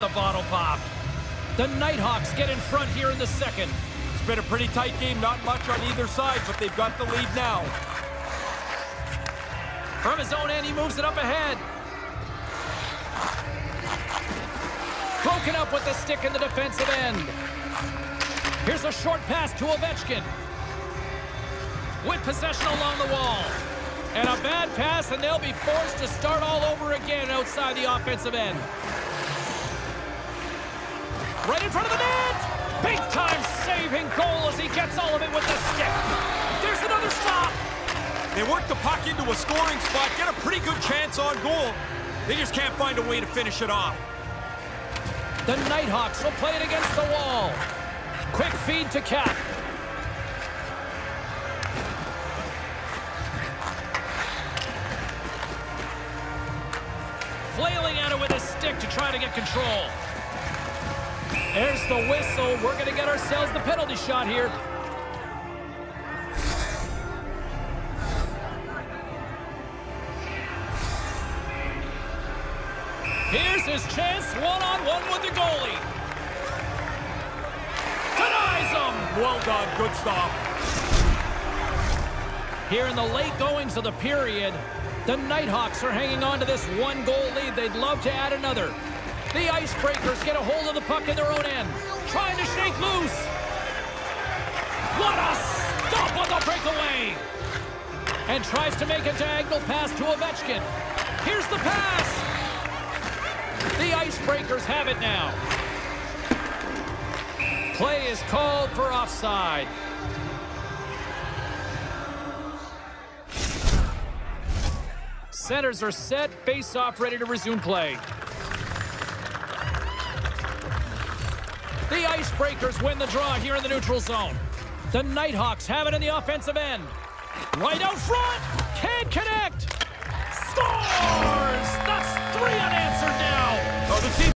The bottle popped. The Nighthawks get in front here in the second. It's been a pretty tight game, not much on either side, but they've got the lead now. From his own end, he moves it up ahead. Broken up with the stick in the defensive end. Here's a short pass to Ovechkin. With possession along the wall. And a bad pass, and they'll be forced to start all over again outside the offensive end. Right in front of the net! Big time saving goal as he gets all of it with the stick. There's another stop! They work the puck into a scoring spot, get a pretty good chance on goal. They just can't find a way to finish it off. The Nighthawks will play it against the wall. Quick feed to Cap. Flailing at it with his stick to try to get control. There's the whistle. We're going to get ourselves the penalty shot here. Here's his chance, one-on-one -on -one with the goalie. Denies him. Well done, good stop. Here in the late goings of the period, the Nighthawks are hanging on to this one-goal lead. They'd love to add another. The Icebreakers get a hold of the puck in their own end, trying to shake loose. What a stop on the breakaway! And tries to make a diagonal pass to Ovechkin. Here's the pass! The Icebreakers have it now. Play is called for offside. Centers are set, face-off ready to resume play. The Icebreakers win the draw here in the neutral zone. The Nighthawks have it in the offensive end. Right out front, can't connect. Score!